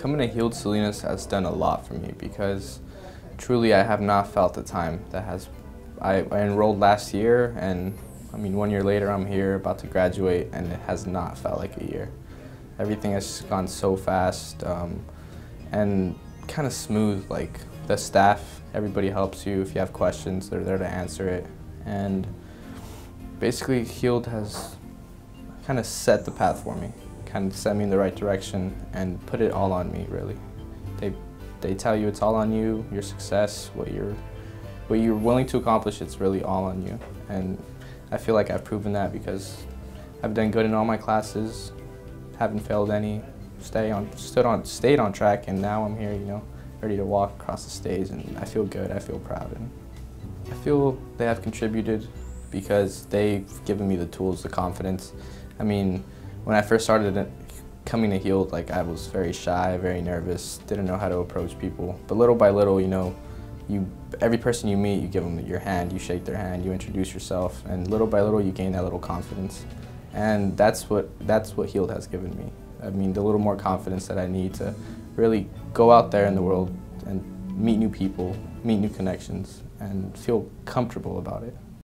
Coming to Heald Salinas has done a lot for me because truly I have not felt the time that has. I, I enrolled last year and I mean one year later I'm here about to graduate and it has not felt like a year. Everything has gone so fast um, and kind of smooth. Like the staff, everybody helps you. If you have questions, they're there to answer it. And basically Heald has kind of set the path for me kind of set me in the right direction and put it all on me, really. They, they tell you it's all on you, your success, what you're, what you're willing to accomplish, it's really all on you. And I feel like I've proven that because I've done good in all my classes, haven't failed any, stay on, stood on, stayed on track, and now I'm here, you know, ready to walk across the stage, and I feel good, I feel proud. And I feel they have contributed because they've given me the tools, the confidence. I mean, when I first started coming to Heald, like I was very shy, very nervous, didn't know how to approach people. But little by little, you know, you every person you meet, you give them your hand, you shake their hand, you introduce yourself, and little by little, you gain that little confidence. And that's what that's what Heald has given me. I mean, the little more confidence that I need to really go out there in the world and meet new people, meet new connections, and feel comfortable about it.